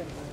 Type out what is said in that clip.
对。